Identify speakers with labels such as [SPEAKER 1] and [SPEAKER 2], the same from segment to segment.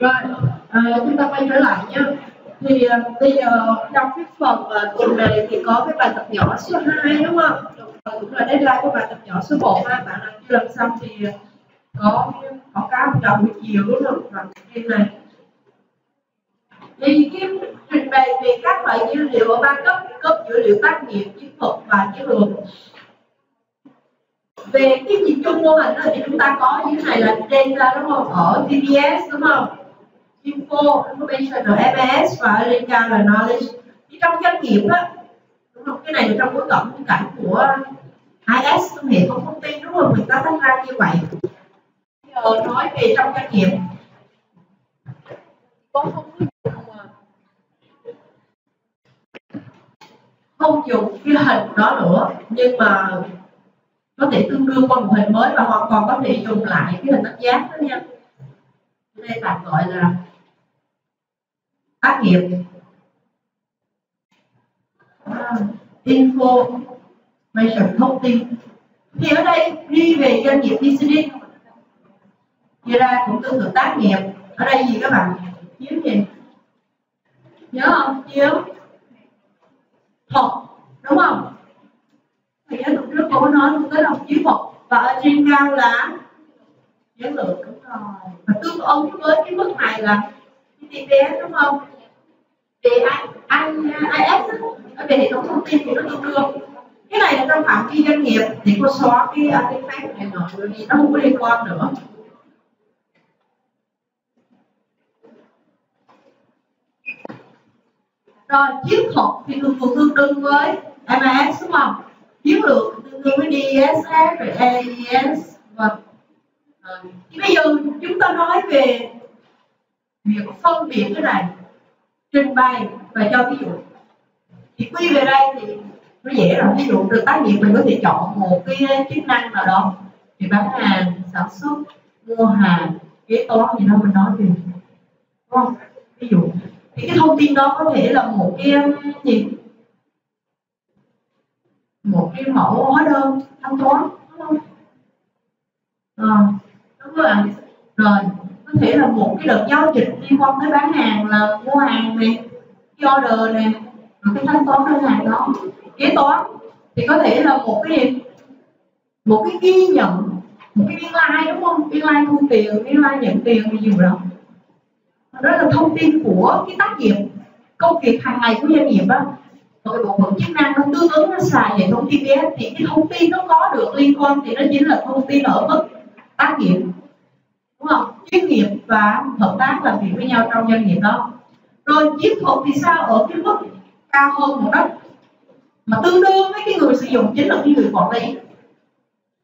[SPEAKER 1] rồi à, chúng ta quay trở lại nhé thì à, bây giờ trong cái phần à, tuần này thì có cái bài tập nhỏ số 2 đúng không? Cũng là deadline của bài tập nhỏ số 1 ha. Bạn nào chưa làm xong thì à, có có cá vào buổi chiều đúng không? Làm cái này. Thì cái trình bày về các loại dữ liệu ở ba cấp cấp dữ liệu tác nghiệp chiến thuật và chiến lược. Về cái nhìn chung mô hình thì chúng ta có như này là data đúng không? Ở TBS đúng không? Info, information ở MS và ở lên cao là knowledge. Thì trong doanh nghiệp á, đúng không? Cái này là trong bối cảnh cảnh của IS trong hệ thống thông tin, đúng không? Người ta tách ra như vậy. Giờ nói về trong doanh nghiệp. Có không à? không dùng cái hình đó nữa, nhưng mà có thể tương đương qua một hình mới và hoàn toàn có thể dùng lại cái hình tam giác đó nha. Đây tạm gọi là tác nghiệp. À, info information thông tin. Thì ở đây đi về doanh nghiệp business, chia ra cũng tương tự tác nghiệp. Ở đây gì các bạn? Chiếu gì? Nhớ không? Chiếu. Thuật đúng không? Thì ở lúc trước cô nói luôn tới đồng chiếu thuật. Và ở trên cao là chiến lược đúng rồi. Và tương ứng với cái mức này là TTS đúng không? Thì anh anh uh, IS ở về hệ thống thông tin thì nó tương đương cái này là trong phạm vi doanh nghiệp thì cô xóa cái uh, artifact này nọ, bởi vì nó không có liên quan nữa. Rồi chiến thuật thì thường thường tương đương với MAS đúng không? Chiến lược tương đương với DSS rồi AES và vâng. thì bây giờ chúng ta nói về việc phân biệt cái này trình bày và cho ví dụ. Thì quy về đây thì nó dễ rồi ví dụ được tác nghiệp mình có thể chọn một cái chức năng nào đó. Thì bán hàng sản xuất mua hàng kế toán gì đó mình nói thì đúng không? Ví dụ. Thì cái thông tin đó có thể là một cái um, gì? Một cái mẫu hóa đơn thanh toán đúng không? À, đúng rồi rồi có thể là một cái đợt giao dịch liên quan tới bán hàng là mua hàng này order này cái thanh toán đơn hàng đó. Kế toán thì có thể là một cái gì một cái ghi nhận một cái biên lai like, đúng không? Biên lai like thu tiền biên lai like nhận tiền thì gì đó đó là thông tin của cái tác nghiệp công việc hàng ngày của doanh nghiệp á. Một bộ phận chức năng nó tương ứng nó xài hệ thống TPS thì cái thông tin nó có được liên quan thì nó chính là thông tin ở mức tác nghiệp đúng không? Chuyên nghiệp và hợp tác làm việc với nhau trong doanh nghiệp đó. Rồi chiến thuật thì sao? Ở cái mức cao hơn một đất. Mà tương đương với cái người sử dụng chính là cái người quản lý.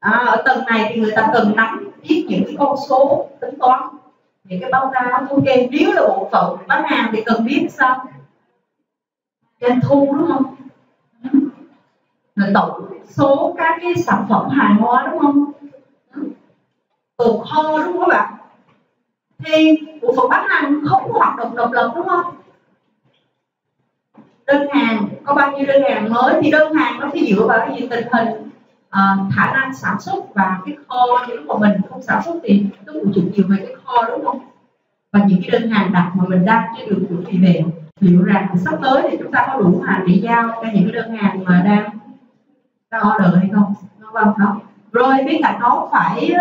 [SPEAKER 1] À, ở tầng này thì người ta cần nắm biết những cái con số tính toán. Những cái báo cáo thống kê. Nếu là bộ phận bán hàng thì cần biết sao? Doanh thu đúng không? Là tổng số các cái sản phẩm hàng hóa đúng không? Ừ, tồn kho đúng không các bạn thì bộ phận bán hàng không có hoạt động độc lập đúng không? Đơn hàng có bao nhiêu đơn hàng mới thì đơn hàng nó phải dựa vào cái gì? Tình hình uh, khả năng sản xuất và cái kho nếu mà mình không sản xuất thì nó phụ thuộc nhiều về cái kho đúng không? Và những cái đơn hàng đặt mà mình đang chưa được chuẩn bị về liệu rằng sắp tới thì chúng ta có đủ hàng để giao cho những cái đơn hàng mà đang đang order hay không? Đúng không? Đó rồi bên cạnh đó phải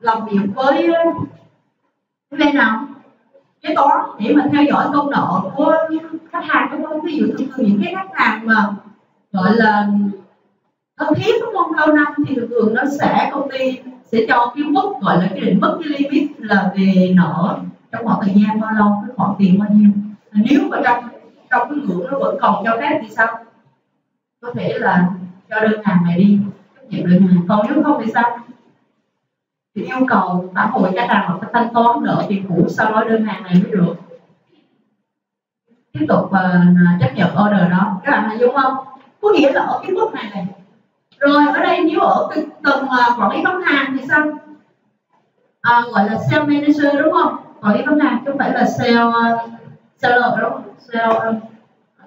[SPEAKER 1] làm việc với cái bên nào kế toán để mà theo dõi công nợ của khách hàng, đúng không? Ví dụ thường thường những cái khách hàng mà, gọi là thân thiết đúng không? Lâu năm thì thường thường nó sẽ, công ty sẽ cho cái mức, gọi là cái định mức, cái limit là về nợ trong khoảng thời gian bao lâu, cái khoản tiền bao nhiêu. Nếu mà trong trong cái ngưỡng nó vẫn còn cho phép thì sao? Có thể là cho đơn hàng này đi chấp nhận đơn hàng. Còn nếu không thì sao? Thì yêu cầu phản hồi khách hàng họ phải thanh toán nợ tiền cũ sau đó đơn hàng này mới được. Tiếp tục uh, chấp nhận order đó. Các bạn hình dung không? Có nghĩa là ở cái bước này này. Rồi ở đây nếu ở cái tầng uh, quản lý bán hàng thì sao? À, gọi là sale manager đúng không? Quản lý bán hàng chứ không phải là sale uh, seller đúng không? Sale uh,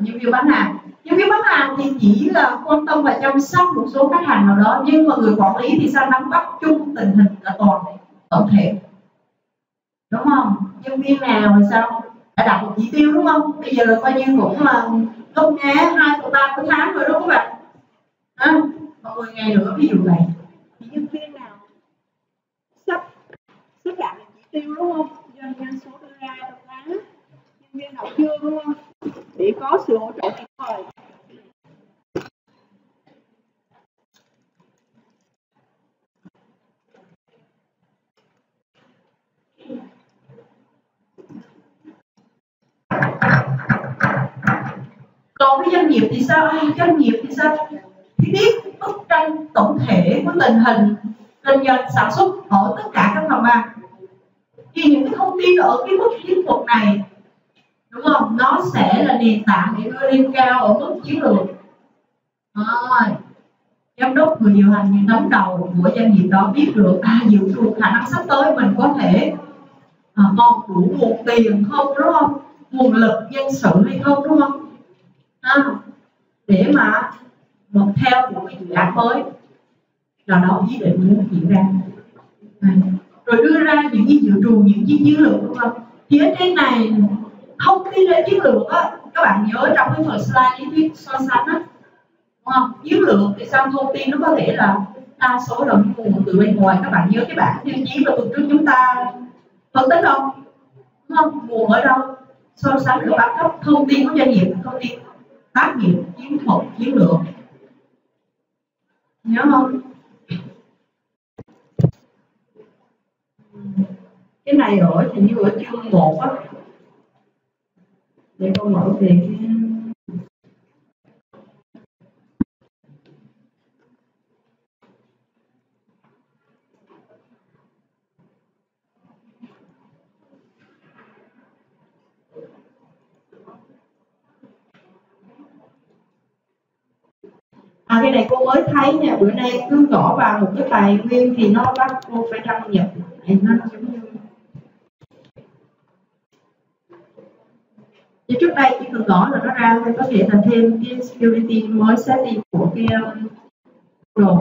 [SPEAKER 1] nhân viên bán hàng. Nhân viên bán hàng thì chỉ là quan tâm và chăm sóc một số khách hàng nào đó nhưng mà người quản lý thì sao nắm bắt chung tình hình là toàn tổng thể. Đúng không? Nhân viên nào thì sao? Đã đạt được chỉ tiêu đúng không? Bây giờ là coi như cũng là gấp nghé hai phần ba của tháng rồi đúng không bạn? À, còn 10 ngày nữa ví dụ này
[SPEAKER 2] thì nhân viên nào sắp sắp đạt được chỉ tiêu đúng không? Doanh doanh số đưa ra trong tháng. Nhân viên nào chưa đúng không? Để có sự hỗ trợ kịp thời.
[SPEAKER 1] Còn cái doanh nghiệp thì sao? Doanh nghiệp thì sao? Thì biết bức tranh tổng thể của tình hình kinh doanh, sản xuất ở tất cả các phòng ban thì những cái thông tin ở cái mức chiến thuật này đúng không? Nó sẽ là nền tảng để đưa lên cao ở mức chiến lược. Rồi. Giám đốc người điều hành người đóng đầu của doanh nghiệp đó biết được à dự trù khả năng sắp tới mình có thể à, còn đủ nguồn tiền không đúng không? Nguồn lực nhân sự hay không đúng không? À, để mà một theo của cái dự án mới. Là đó ý định muốn diễn ra. À, rồi đưa ra những cái dự trù những cái chiến lược đúng không? Phía cái trên này không đi lên chiến lược á, các bạn nhớ trong cái phần slide lý thuyết so sánh á, đúng không? Chiến lược thì sao thông tin nó có thể là đa số là nguồn từ bên ngoài. Các bạn nhớ cái bảng tiêu chí mà tuần trước chúng ta phân tích không? Đúng không? Nguồn ở đâu? So sánh được ba cấp thông tin của doanh nghiệp, thông tin tác nghiệp, chiến thuật, chiến lược. Nhớ không? Cái này ở thì như ở chương một á để con mở tiền À, cái này cô mới thấy nha. Bữa nay cứ gõ vào một cái tài nguyên thì nó bắt cô phải đăng nhập. Lại nó giống như thì tôi gõ là nó ra thôi có thể là thêm cái security mới setting của cái um, đồ.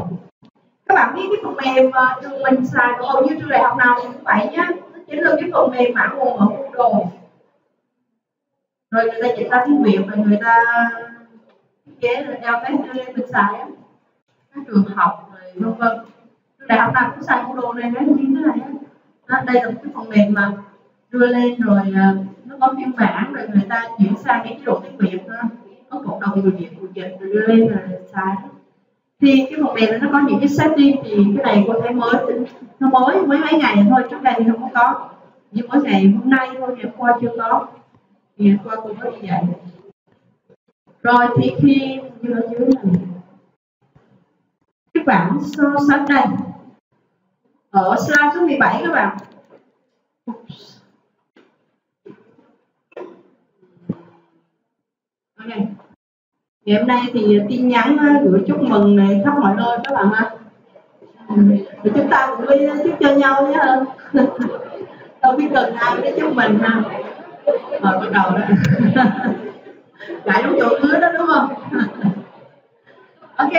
[SPEAKER 1] Các bạn biết cái phần mềm uh, trường mình xài hầu như trường đại học nào cũng vậy nhá. Chính là cái phần mềm mã nguồn ở Google. Rồi người ta chỉ ra tiếng Việt và người ta thiết kế là đeo cái đưa lên mình xài á. Các trường học rồi vân vân. Trường đại học nào cũng xài Google này nó như thế. Này á đây là một cái phần mềm mà đưa lên rồi uh, có phiên bản rồi người ta chuyển sang cái chế độ tiếng việt đó, có cộng đồng người việt người dịch rồi đưa lên là sai. thì cái phần mềm nó có những cái setting thì cái này cô thấy mới nó mới mới mấy ngày thôi trước đây thì không có. Nhưng mỗi ngày hôm nay thôi ngày hôm qua chưa có. Thì hôm qua cô mới đi dạy rồi thì khi như ở dưới này cái bảng so sánh đây. Ở slide số 17 các bạn. Okay. Ngày hôm nay thì à, tin nhắn à, gửi chúc mừng này khắp mọi nơi các bạn ha. Thì chúng ta cũng đi chúc cho nhau nhé. Đâu biết cần ai để chúc mình ha. Rồi bắt đầu đó. Chạy đúng chỗ ngứa đó đúng không? ok.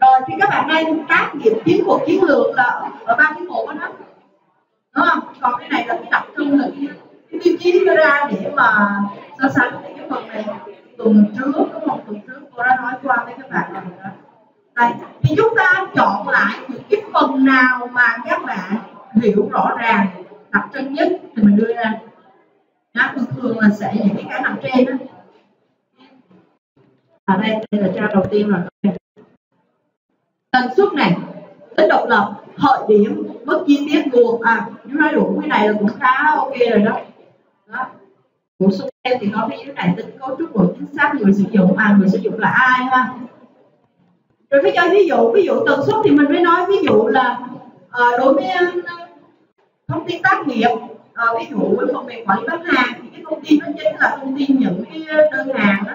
[SPEAKER 1] Rồi thì các bạn đây tác nghiệp chiến thuật chiến lược là ở ba cái bộ đó. Đúng không? Còn cái này là cái đặc trưng là cái, cái tiêu chí đưa ra để mà so sánh cái phần này tuần trước có một tuần trước cô đã nói qua với các bạn rồi đó đây thì chúng ta chọn lại những cái phần nào mà các bạn hiểu rõ ràng đặc trưng nhất thì mình đưa ra. Đó, thường thường là sẽ những cái cái nằm trên đó. À đây đây là trang đầu tiên rồi, tần suất này tính độc lập thời điểm mức chi tiết nguồn à chúng nói đủ cái này là cũng khá ok rồi đó bổ sung thêm thì có cái này tính cấu trúc của chính xác người sử dụng à người sử dụng là ai ha? Rồi phải cho ví dụ ví dụ tần suất thì mình mới nói ví dụ là à, đối với thông tin tác nghiệp à, ví dụ với phần mềm quản lý bán hàng thì cái thông tin nó chính là thông tin những cái đơn hàng đó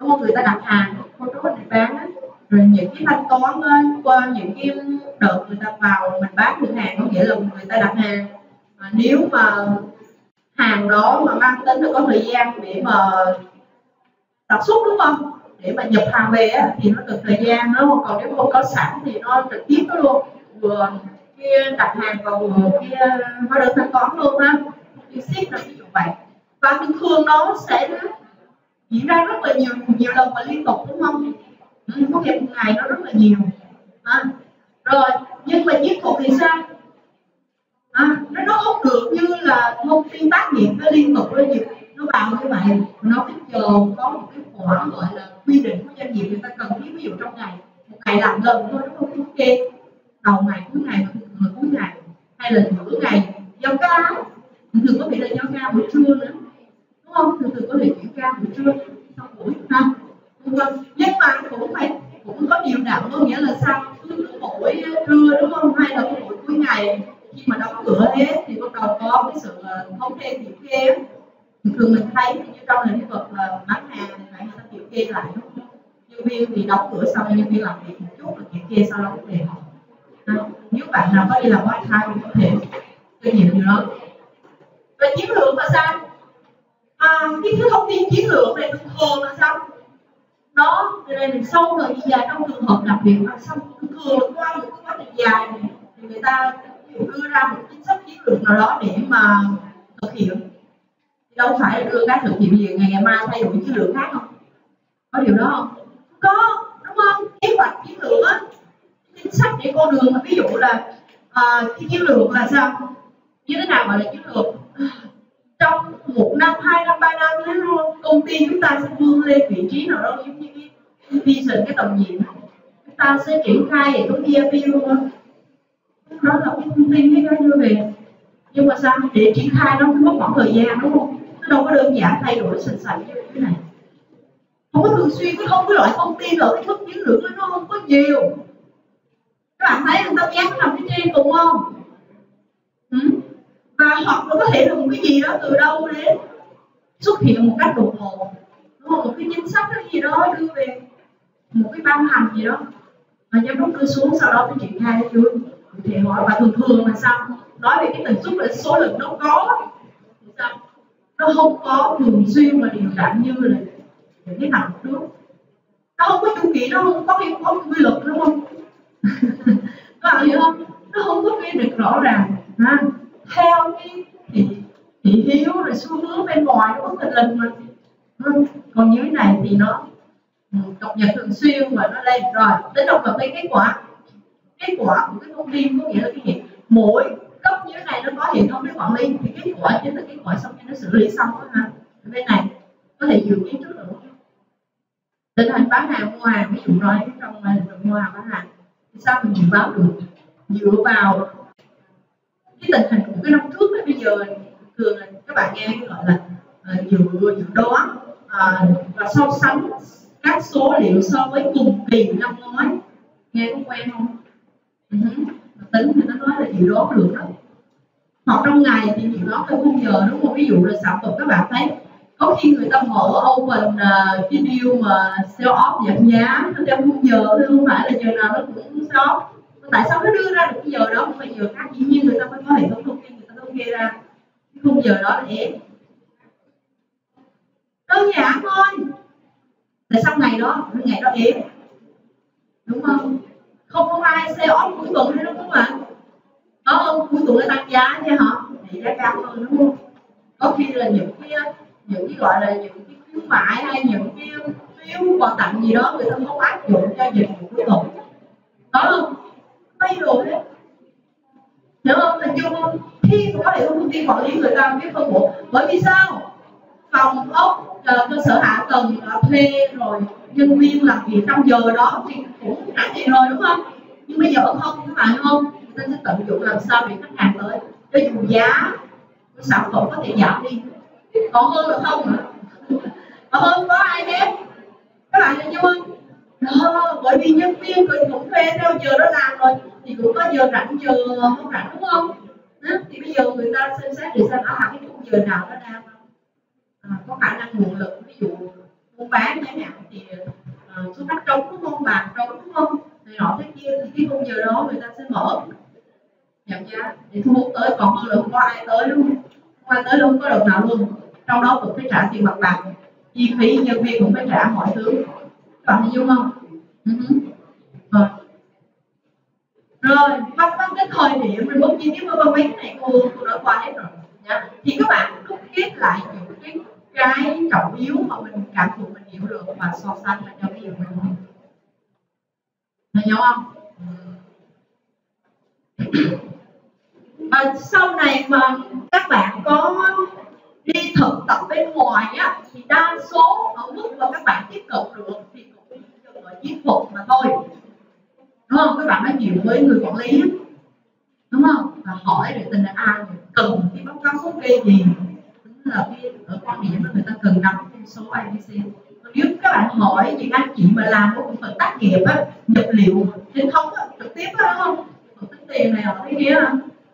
[SPEAKER 1] đúng không? Người ta đặt hàng con số để bán đó. rồi những cái thanh toán qua những cái đợt người ta vào mình bán được hàng có nghĩa là người ta đặt hàng. À, nếu mà hàng đó mà mang tính nó có thời gian để mà sản xuất đúng không? Để mà nhập hàng về á, thì nó cần thời gian nó còn nếu không có sẵn thì nó trực tiếp đó luôn. Vừa kia đặt hàng và vừa kia hóa đơn thanh toán luôn ha đi ship là ví dụ vậy. Và thường thường nó sẽ diễn ra rất là nhiều nhiều lần và liên tục đúng không? Ừ, có nghĩa một ngày nó rất là nhiều. À, rồi nhưng mà chiến thuật thì sao? À, nó nó không được như là thông tin tác nghiệp nó liên tục nó nhiều nó vào như vậy. Nó phải chờ có một cái khoản gọi là quy định của doanh nghiệp người ta cần thiết. Ví dụ trong ngày một ngày làm lần thôi đúng không? Thống kê đầu ngày cuối ngày và cuối ngày. Hay là giữa ngày. Giao ca. Thường có thể là giao ca buổi trưa nữa. Đúng không? Thường thường có thể chuyển ca buổi trưa sau buổi ha? Nhưng mà cũng phải cũng có điều đạo. Có nghĩa là sao cứ buổi trưa đúng không? Hay là buổi cuối ngày khi mà đóng cửa hết thì bắt đầu có cái sự ờ, thống kê kiểm kê thường mình thấy như trong lĩnh vực là bán hàng thì phải người ta kiểm kê lại đúng không? Nhân viên thì đóng cửa xong nhân viên làm việc một chút là kiểm kê sau đó cũng về. Nếu bạn nào có đi làm part time thì có thể kinh nghiệm gì đó và chiến lược là sao? À, cái thứ thông tin chiến lược này thường thường là sao? Nó cho nên sâu thời gian dài trong trường hợp đặc biệt là xong thường thường qua một quá trình dài thì người ta đưa ra một chính sách chiến lược nào đó để mà thực hiện. Thì đâu phải đưa cái thực hiện gì ngày ngày mai thay đổi chiến lược khác không? Có điều đó không? Có đúng không? Kế hoạch chiến lược á chính sách để con đường ví dụ là à, cái chiến lược là sao? Như thế nào gọi là chiến lược? Trong một năm hai năm ba năm thế luôn, công ty chúng ta sẽ vươn lên vị trí nào đó giống như cái vision cái tầm nhìn. Chúng ta sẽ triển khai hệ thống ERP luôn đó là cái thông tin mới đưa về. Nhưng mà sao để triển khai nó mất khoảng thời gian, đúng không? Nó đâu có đơn giản thay đổi sình sạch như thế này. Không có thường xuyên cái không cái loại thông tin ở cái thức chiến lược nó không có nhiều. Các bạn thấy người ta dán nằm phía trên cùng không? Ừ? và hoặc nó có thể là một cái gì đó từ đâu đến, xuất hiện một cách đột ngột. Đúng không? Một cái chính sách cái gì đó đưa về. Một cái ban hành gì đó. Và giám đốc đưa xuống, sau đó mới triển khai chưa để hỏi và thường thường là sao? Nói về cái tần suất là số lượng nó có. Sao? Nó không có thường xuyên và đều đặn như là những cái nào trước nó không có chu kỳ, nó không có cái có quy luật, đúng không? Các bạn hiểu không? Nó không có quy được rõ ràng. Ha? Theo cái thị thị hiếu rồi xu hướng bên ngoài nó có tình linh mà còn dưới này thì nó ừ, cập nhật thường xuyên và nó lên. Rồi, đến đọc cập cái kết quả? Kết quả của cái thông tin có nghĩa là cái gì? Mỗi cấp như thế này nó có hệ thống để quản lý thì kết quả chính là kết quả sau khi nó xử lý xong đó ha. Bên này có thể dự kiến trước được tình hình bán hàng mua hàng ví dụ nói trong à, mua hàng bán hàng thì sao mình dự báo được? Dựa vào cái tình hình của cái năm trước đến bây giờ thường là các bạn nghe gọi là uh, dự dự đoán uh, và so sánh các số liệu so với cùng kỳ năm ngoái. Nghe có quen không. Ừ. tính thì nó nói là chịu đốt được đó hoặc trong ngày thì chịu đốt theo khung giờ đúng không? Ví dụ là sản phẩm các bạn thấy có khi người ta mở open uh, cái deal mà sell off giảm giá nó theo khung giờ chứ không phải là giờ nào nó cũng sell tại sao nó đưa ra được cái giờ đó không phải giờ khác dĩ nhiên người ta phải có hệ thống thông tin người ta thống kê ra. Cái khung giờ đó để đơn giản thôi. Tại sao ngày đó ngày đó ế? Đúng không? Không có ai xe off cuối tuần hay đúng không ạ có không cuối tuần nó tăng giá nha hả? Thì giá cao hơn đúng không? Có khi là những cái những cái gọi là những cái khuyến mại hay những cái phiếu quà tặng gì đó người ta không áp dụng cho dịch vụ cuối tuần. Đó không? Bay rồi đấy. Hiểu không? Hình dung không? Khi có hệ thống thông tin quản lý người ta biết phân bổ, bởi vì sao? Phòng ốc ờ, cơ sở hạ tầng ờ, thuê rồi nhân viên làm việc trong giờ đó thì cũng trả tiền rồi đúng không? Nhưng bây giờ không các bạn không người ta sẽ tận dụng làm sao để khách hàng tới. Cho dù giá của sản phẩm có thể giảm đi. Còn hơn được không nữa còn hơn có ai hết các bạn hiểu không đó, bởi vì nhân viên cũng thuê theo giờ đó làm rồi thì cũng có giờ rảnh giờ không rảnh đúng không? Đó, thì bây giờ người ta xem xét để xem ở hẳn cái khung giờ nào nó đang có khả năng nguồn lực ví dụ buôn bán chẳng hạn thì uh, số đất trống đúng không bàn trống đúng không thì họ thế kia thì cái khung giờ đó người ta sẽ mở giảm giá để thu hút tới còn hơn là không có ai tới đúng không không ai tới luôn có được nào luôn trong đó cũng phải trả tiền mặt bằng chi phí nhân viên cũng phải trả mọi thứ bạn hình dung không uh-huh. rồi rồi bắt bắt cái thời điểm rồi bút chi tiết vân vân mấy cái này cô cô nói qua hết rồi nhá thì các bạn lại những cái cái trọng yếu mà mình, cảm thụ mình hiểu được và so sánh là cho ví dụ mình Thấy nhau không? Và sau này mà các bạn có đi thực tập bên ngoài á, thì đa số ở mức mà các bạn tiếp cận được thì cũng dừng ở chiến thuật mà thôi. Đúng không? Các bạn nói chuyện với người quản lý, đúng không? Và hỏi để tình là ai cần cái báo cáo số kê gì? Là cái ở quan điểm là người ta cần nắm cái số abc nếu các bạn hỏi những anh chị mà làm một phần tác nghiệp á nhập liệu chính thống á trực tiếp á không? Phần tính tiền này ở nghĩa kia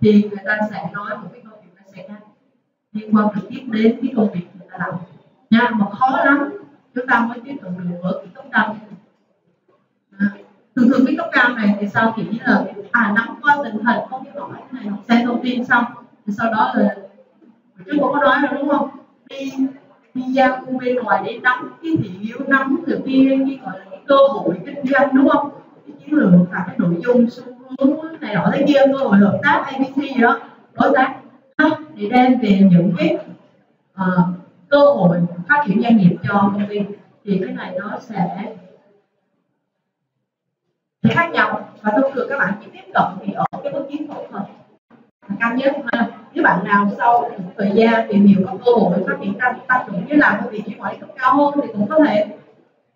[SPEAKER 1] thì người ta sẽ nói một cái câu chuyện nó sẽ khác. Liên quan trực tiếp đến cái công việc người ta làm. Nha mà khó lắm. Chúng ta mới tiếp cận được ở cái cấp cao. À, thường thường cái cấp cao này thì sau chỉ là à nắm qua tình hình không biết hỏi này xem thông tin xong thì sau đó là chứ không có nói rồi đúng không? Đi đi ra khu bên ngoài để nắm cái thị hiếu nắm từ kia cái gọi là cái cơ hội kinh doanh đúng không? Cái chiến lược và cái nội dung xu hướng này nọ thế kia cơ hội hợp tác abc gì đó đối tác. Để đem về những cái uh, cơ hội phát triển doanh nghiệp cho công ty. Thì cái này nó sẽ khác nhau. Và thông thường các bạn chỉ tiếp cận thì ở cái bước chiến thuật thôi cao nhất ha nếu bạn nào sau một thời gian tìm hiểu có cơ hội phát triển tăng tăng trưởng với làm cái vị trí quản lý cấp cao hơn thì cũng có thể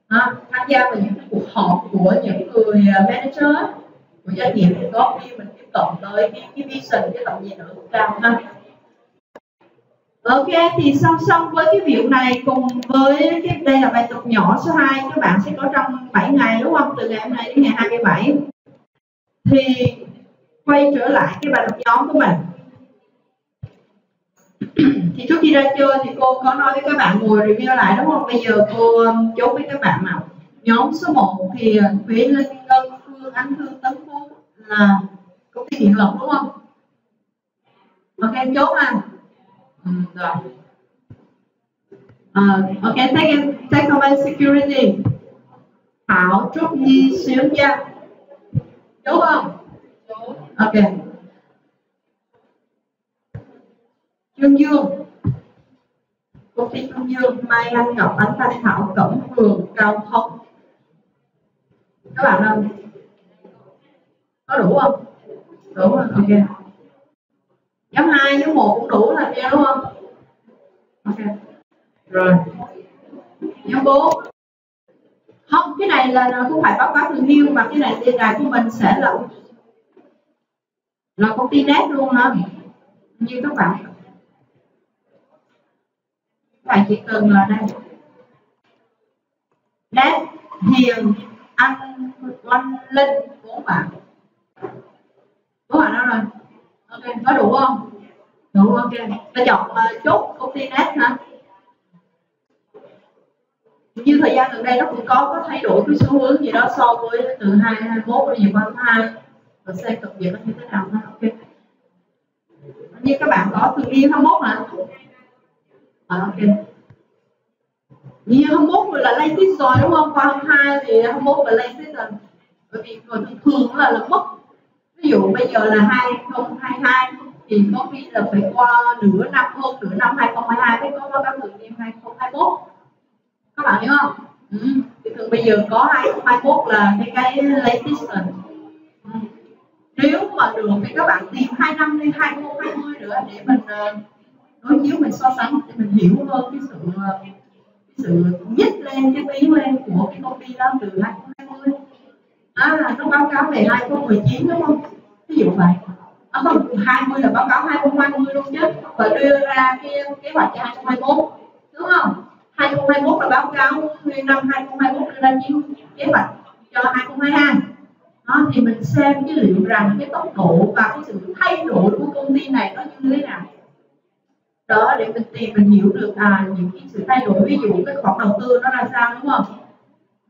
[SPEAKER 1] à, tham gia vào những cái cuộc họp của những người à, manager của doanh nghiệp để có khi mình tiếp cận tới cái, cái vision cái tầm nhìn ở cao ha Ok thì song song với cái việc này cùng với cái đây là bài tập nhỏ số 2 các bạn sẽ có trong 7 ngày đúng không? Từ ngày hôm nay đến ngày 27. Thì quay trở lại cái bài tập nhóm của mình. thì trước khi ra chơi thì cô có nói với các bạn ngồi review lại đúng không? Bây giờ cô um, chốt với các bạn nào. Nhóm số 1 thì uh, Thúy Linh Ngân Phương Anh Thương Tấn Phú là công ty điện lực đúng không? Ok chốt ha ừ, rồi. Uh, ok, take, take comment security. Thảo Trúc Nhi xíu nha. Đúng không? Ok. Trương Dương. Công ty Trương Dương, Mai Anh Ngọc, Ánh Thanh Thảo, Cẩm hường Cao Thông. Các bạn ơi Có đủ không? Đủ rồi, ok nhóm 2, nhóm 1 cũng đủ là treo đúng không ok rồi nhóm 4 không cái này là không phải báo cáo thường niên mà cái này đề tài của mình sẽ là là công ty net luôn hả? Như các bạn. Các bạn chỉ cần là đây. Net hiền anh oanh linh bốn bạn. Bốn bạn đâu rồi? Ok có đủ không? Đủ ok. Ta chọn uh, chốt công ty net hả? Như thời gian gần đây nó cũng có có thay đổi cái xu hướng gì đó so với từ 2021 bây giờ qua hai và xây cập việc nó như thế nào nó ok. Như các bạn có thường yêu 21 hả à, ok. Như 21 là latest rồi đúng không? Qua 22 thì 21 là latest rồi. Bởi vì người thường thường là là mất ví dụ bây giờ là 2022 thì có khi là phải qua nửa năm hơn nửa năm 2022 mới có báo cáo thường niên 2021 các bạn hiểu không? Ừ. thì thường bây giờ có 2021 là cái cái latest rồi nếu mà được thì các bạn tìm hai năm đi 2020 nữa để mình ờ, đối chiếu mình so sánh để mình hiểu hơn cái sự ờ, cái sự nhích lên cái tiếng lên của cái công ty đó từ 2020 à, nó báo cáo về 2019 đúng không? Ví dụ vậy. À, không 20 là báo cáo 2020 luôn chứ. Và đưa ra cái kế hoạch cho 2021 đúng không? 2021 là báo cáo nguyên năm 2021 đưa ra kế hoạch cho 2022 đó, thì mình xem cái liệu rằng cái tốc độ và cái sự thay đổi của công ty này nó như thế nào. Đó để mình tìm mình hiểu được à những cái sự thay đổi ví dụ cái khoản đầu tư nó ra sao đúng không?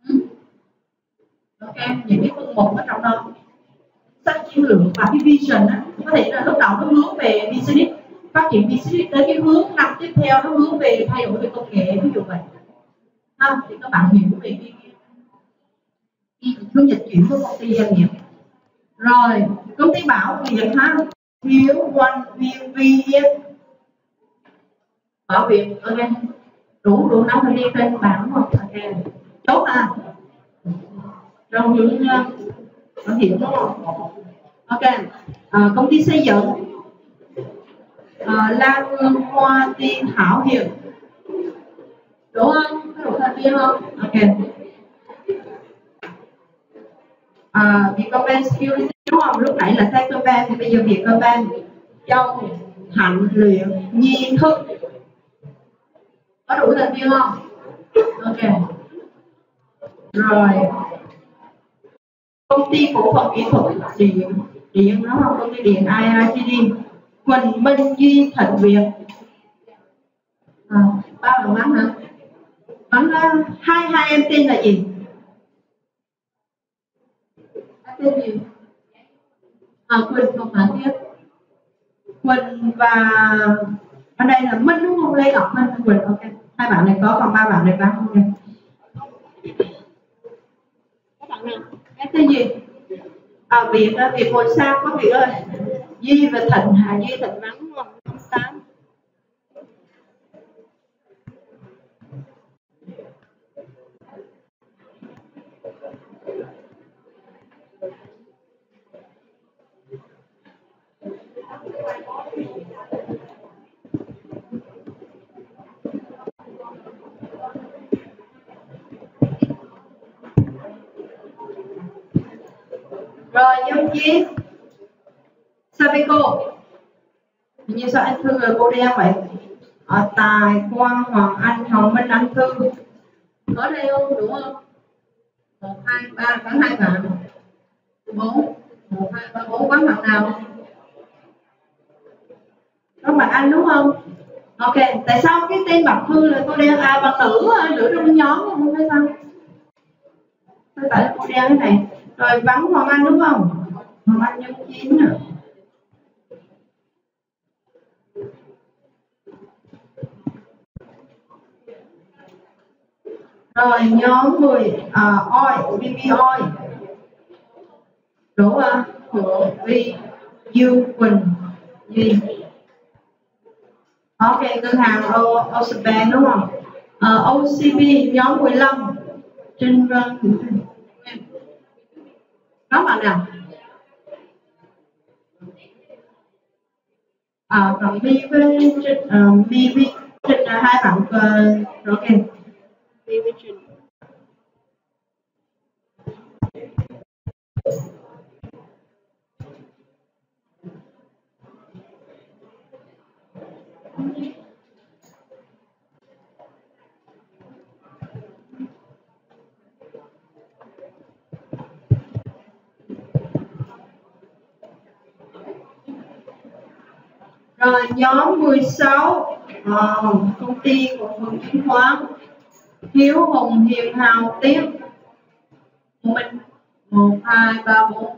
[SPEAKER 1] Ừ. Ok những cái phần một ở trong đó. Sách chiến lược và cái vision á có thể là lúc đầu nó hướng về business phát triển business tới cái hướng năm tiếp theo nó hướng về thay đổi về công nghệ ví dụ vậy. Ha thì các bạn hiểu về cái hướng dịch chuyển của công ty doanh nghiệp. Rồi công ty bảo việt ha hiếu one view vn bảo hiểm ok. Đủ đủ năm đi trên bàn đúng ok. Chốt à? Trong những ờ, bảo hiểm đúng không? Ok. À, công ty xây dựng. À, Lan hương hoa tiên thảo hiền đúng không? Có đủ thành viên không? Ok à, Vietcombank Security đúng không lúc nãy là Techcombank thì bây giờ Vietcombank Châu Hạnh Luyện Nhi Thức. Có đủ thành viên không? Ok. Rồi. Công ty cổ phần kỹ thuật điện điện nó không? Công ty điện IITD Quỳnh Minh Duy Thịnh Việt. Ờ, à, ba bạn bắn hả? Bắn hai hai em tên là gì? Tên gì à, Quỳnh không phải tiếp. Quỳnh và ở đây là Minh đúng không? Lê Ngọc Minh Quỳnh ok. Hai bạn này có còn ba bạn này bán không nha? Các bạn nào? Cái tên gì? À Việt Việt ngồi xa có Việt ơi. Duy và Thịnh Hà Duy Thịnh vắng đúng không tám rồi nhân chi Sabeco Hình như sao anh Thư rồi cô đen vậy? À, Tài, Quang, Hoàng Anh, Hồng Minh, Anh Thư. Có đây không? Đúng không? một hai ba có hai bạn bốn. Một hai ba bốn có bạn nào? Có bạn anh đúng không? Ok tại sao cái tên bạn thư là cô đen à bạn nữ nữ trong nhóm không thấy sao? Tại cô đen cái này? Rồi vắng hoàng anh đúng không? Hoàng anh nhân chín nữa rồi nhóm 10 à, oi BB oi. Đúng không? Của Vi Du Quỳnh Duy ok ngân hàng O Ocean đúng không? Ờ, à, OCB nhóm 15 Trinh Vân các bạn nào à, còn Mi với uh, Mi với Trinh là à, hai bạn uh, ok you. Rồi nhóm 16 à, ờ, công ty cổ phần chứng khoán hiếu hùng hiền hào tiếng mình. Một hai ba bốn.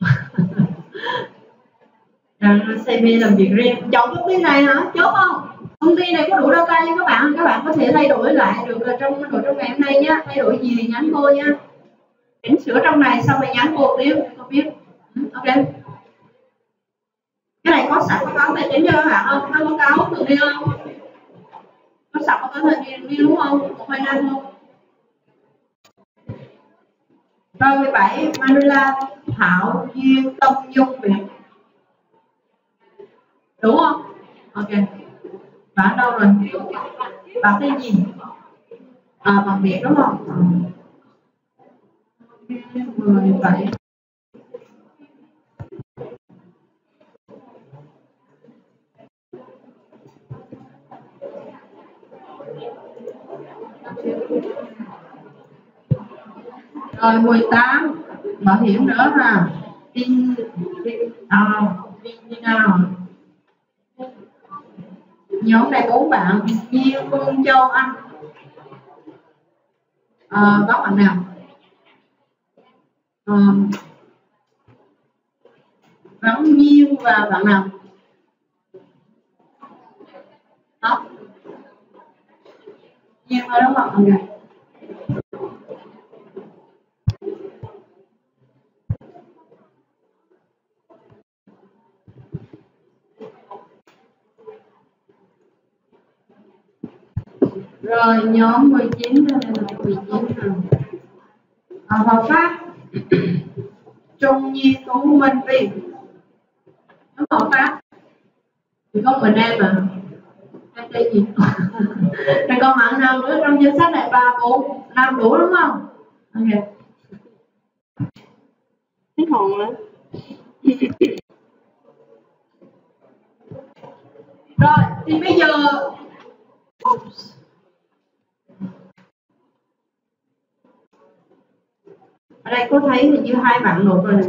[SPEAKER 1] CB làm việc riêng. Chọn công ty này hả? Chốt không? Công ty này có đủ data cho các bạn. Các bạn có thể thay đổi lại được trong nội trong ngày hôm nay nhé thay đổi gì thì nhắn cô nha. Chỉnh sửa trong này xong rồi nhắn cô tiếp. Không biết? Ừ, ok này có sẵn báo cáo về đến chưa hả? Không hai báo cáo từ đi không? Có sẵn báo cáo thời đi đúng không? Một hai năm không? rồi 17 Manila Thảo Duyên Tông Dung Việt đúng không? Ok. Bạn đâu rồi? Bạn tên gì? À, bằng biển đúng không? 17 rồi 18 bảo hiểm nữa là in à, in nào? Nhóm này bốn bạn. Nhiên Phương Châu Anh. À, có bạn nào? Ờ, à, Vắng Nhiên và bạn nào? Đó Nhiên thôi đúng không? Okay. rồi nhóm 19 đây là 19 à, hợp pháp trung nhi tú minh viên nó hợp pháp thì có mình em à hay cái gì? Rồi còn bạn nào nữa trong danh sách này ba bốn năm đủ đúng không? Ok.
[SPEAKER 2] Thấy hồn á
[SPEAKER 1] rồi thì bây giờ ở đây cô thấy hình như hai bạn nộp rồi này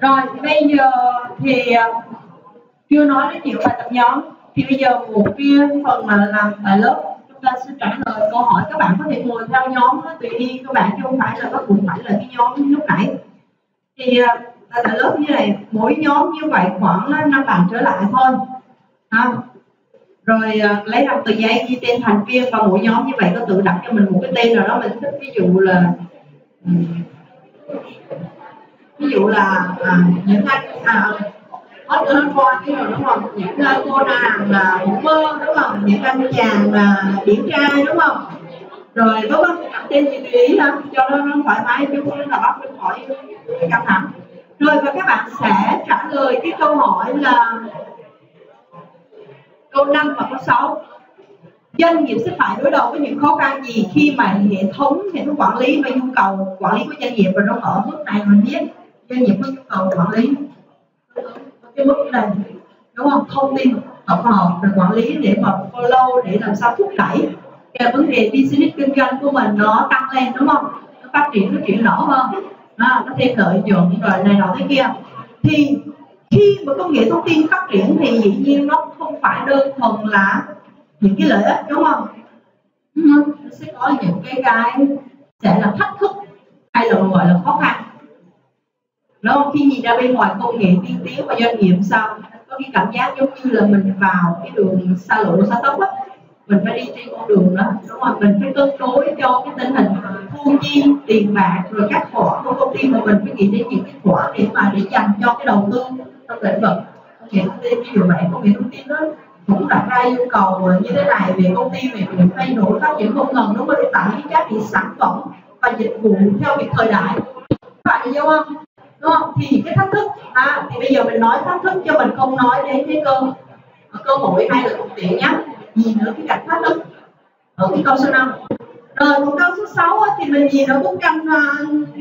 [SPEAKER 1] rồi bây giờ thì ờ, chưa nói đến nhiều bài tập nhóm. Thì bây giờ một cái phần mà làm tại lớp chúng ta sẽ trả lời câu hỏi các bạn có thể ngồi theo nhóm tùy đi các bạn chứ không phải là bắt buộc phải là cái nhóm lúc nãy. Thì ờ, tại lớp như này mỗi nhóm như vậy khoảng năm bạn trở lại thôi. À, rồi ờ, lấy ra tờ giấy ghi tên thành viên và mỗi nhóm như vậy có tự đặt cho mình một cái tên nào đó mình thích. Ví dụ là ví dụ là à, những anh à, hết hết qua cái rồi đúng không những uh, cô nàng là hữu mơ đúng không? Những anh chàng là điển trai đúng không? Rồi vân vân tên gì tùy ý lắm cho nó, nó thoải mái chứ không là bắt mình hỏi căng thẳng. Rồi và các bạn sẽ trả lời cái câu hỏi là câu 5 và câu 6 doanh nghiệp sẽ phải đối đầu với những khó khăn gì khi mà hệ thống hệ thống quản lý và nhu cầu quản lý của doanh nghiệp và nó ở mức này mình biết? Doanh nghiệp có nhu cầu quản lý. Cái mức này đúng không? Thông tin tổng hợp rồi quản lý để mà follow để làm sao thúc đẩy. Cái vấn đề business kinh doanh của mình nó tăng lên đúng không? Nó phát triển nó triển nở hơn. À, nó thêm lợi nhuận rồi này nọ thế kia. Thì khi mà công nghệ thông tin phát triển thì dĩ nhiên nó không phải đơn thuần là những cái lợi ích đúng không? Nó sẽ có những cái cái sẽ là thách thức hay là gọi là khó khăn nó khi nhìn ra bên ngoài công nghệ tiên tiến và doanh nghiệp sao? Có cái cảm giác giống như là mình vào cái đường xa lộ, xa tốc á. Mình phải đi trên con đường đó. Đúng không? Mình phải cân đối cho cái tình hình thu chi, tiền bạc, rồi các khoản của công ty mà mình phải nghĩ đến những cái khoản để mà để dành cho cái đầu tư trong lĩnh vực công nghệ thông tin. Ví dụ vậy, công nghệ thông tin đó cũng đặt ra yêu cầu như thế này về công ty về việc thay đổi phát triển không ngừng đúng không để tạo những giá trị sản phẩm và dịch vụ theo cái thời đại. Phải hiểu không? Đúng không thì cái thách thức à, thì bây giờ mình nói thách thức cho mình không nói đến cái cơ cơ hội hay là thuận tiện nhé nhìn ở cái cạnh thách thức ở cái câu số 5 rồi còn câu số 6 á, thì mình nhìn ở bức tranh à,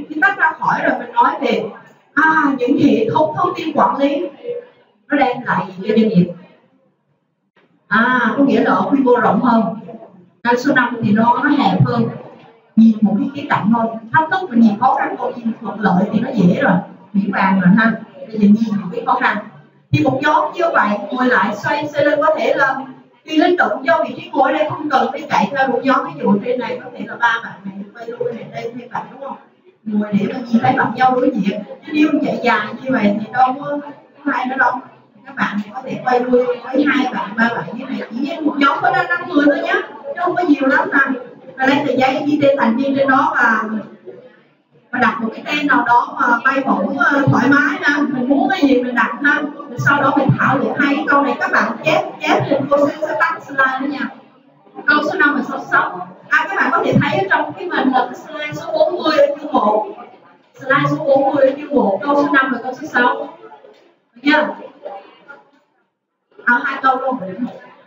[SPEAKER 1] khi tách ra khỏi rồi mình nói về à, những hệ thống thông tin quản lý nó đem lại gì cho doanh nghiệp. À có nghĩa là ở quy mô rộng hơn. Câu số 5 thì nó nó hẹp hơn. Nhìn một cái khía cạnh thôi. Thách thức mình nhìn khó khăn thôi nhìn thuận lợi thì nó dễ rồi miễn bàn rồi ha. Thì giờ nhìn một biết khó khăn. Thì một nhóm như vậy, ngồi lại xoay xoay lên có thể là đi linh động do vị trí ngồi đây không cần phải chạy theo một nhóm. Ví dụ trên này có thể là ba bạn này quay luôn này đây thêm bạn, đúng không? Ngồi để mà nhìn thấy mặt nhau đối diện. Chứ nếu chạy dài như vậy thì đâu có có ai nữa đâu các bạn có thể quay lui với hai bạn, ba bạn như này. Chỉ một nhóm có năm người thôi nhé chứ không có nhiều lắm nè và lấy tờ giấy ghi tên thành viên trên đó và mà đặt một cái tên nào đó mà bay bổng ờ, thoải mái ha mình muốn cái gì mình đặt ha. Mình sau đó mình thảo luận hai cái câu này các bạn chép chép thì cô sẽ, sẽ tắt slide nữa nha. Câu số 5 và số 6 à các bạn có thể thấy ở trong cái mình là cái slide số 40 ở chương 1 slide số 40 ở chương 1 câu số 5 và câu số 6 được chưa? À, hai câu luôn.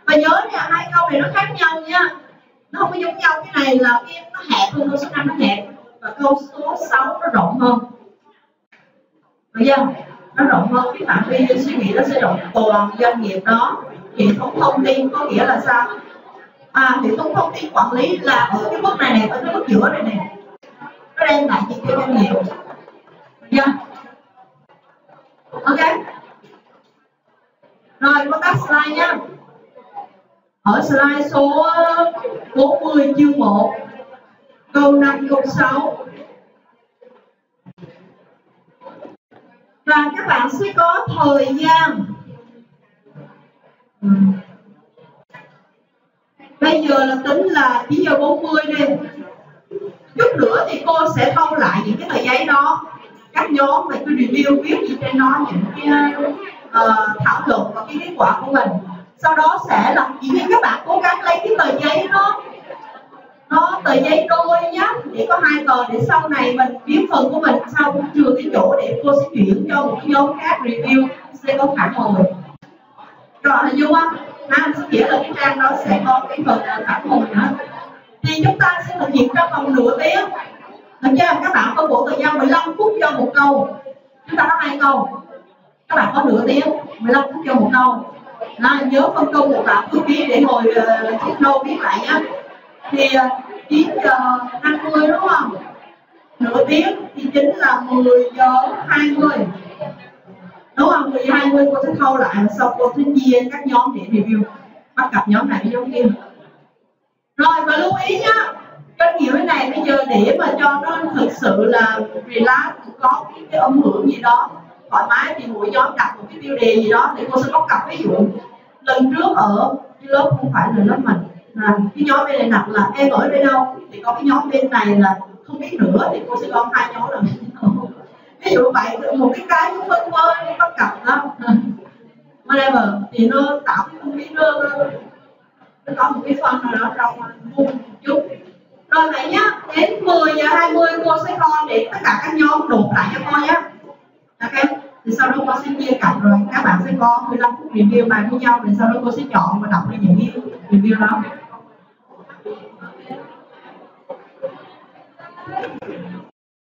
[SPEAKER 1] Và nhớ nha hai câu này nó khác nhau nha. Nó không có giống nhau. Cái này là cái nó hẹp hơn câu số 5 nó hẹp và câu số 6 nó rộng hơn. Được chưa? Nó rộng hơn. Cái phạm vi suy nghĩ nó sẽ rộng. Toàn doanh nghiệp đó. Hệ thống thông tin có nghĩa là sao? À hệ thống thông tin quản lý là ở cái bước này này ở cái bước giữa này này nó đem lại chi tiêu doanh nghiệp. Chưa? Ok. Rồi có tắt slide nhá ở slide số 40 chương 1 câu 5 câu 6 và các bạn sẽ có thời gian. Ừ. Bây giờ là tính là 9 giờ 40 đi. Chút nữa thì cô sẽ thâu lại những cái tờ giấy đó. Các nhóm về cứ review viết gì trên nó những cái uh, thảo luận và cái kết quả của mình. Sau đó sẽ là chỉ khi các bạn cố gắng lấy cái tờ giấy đó nó tờ giấy đôi nhá để có hai tờ để sau này mình biến phần của mình. Sau cũng trừ cái chỗ để cô sẽ chuyển cho một nhóm khác review sẽ có phản hồi. Rồi hình dung không ha sẽ nghĩa là cái trang đó sẽ có cái phần ờ, phản hồi nữa. Thì chúng ta sẽ thực hiện trong vòng nửa tiếng. Được chưa các bạn có bộ thời gian 15 phút cho một câu. Chúng ta có hai câu. Các bạn có nửa tiếng 15 phút cho một câu. Là nhớ phân công một bạn thư ký để ngồi uh, chiếc nô viết lại nhé thì 9 giờ 50 đúng không? Nửa tiếng thì chính là 10 giờ 20 đúng không? 10 giờ 20 cô sẽ thâu lại sau cô sẽ chia các nhóm để review. Bắt gặp nhóm này với nhóm kia. Rồi và lưu ý nhá cái kiểu này bây giờ để mà cho nó thực sự là relax có cái, cái âm hưởng gì đó thoải mái thì mỗi nhóm đặt một cái tiêu đề gì đó để cô sẽ có cặp ví dụ lần trước ở lớp không phải là lớp mình à, cái nhóm bên này đặt là em ở đây đâu thì có cái nhóm bên này là không biết nữa thì cô sẽ gom hai nhóm là ví dụ vậy một cái cái nó phân vân bắt cặp đó whatever thì nó tạo cái không khí nó, nó có một cái phân nào đó trong môn một chút. Rồi vậy nhá đến 10 giờ 20 cô sẽ coi để tất cả các nhóm đột lại cho cô nhé ok thì sau đó cô sẽ chia cặp rồi. Các bạn sẽ có 15 phút review bài với nhau rồi sau đó cô sẽ chọn và đọc lên những cái review đó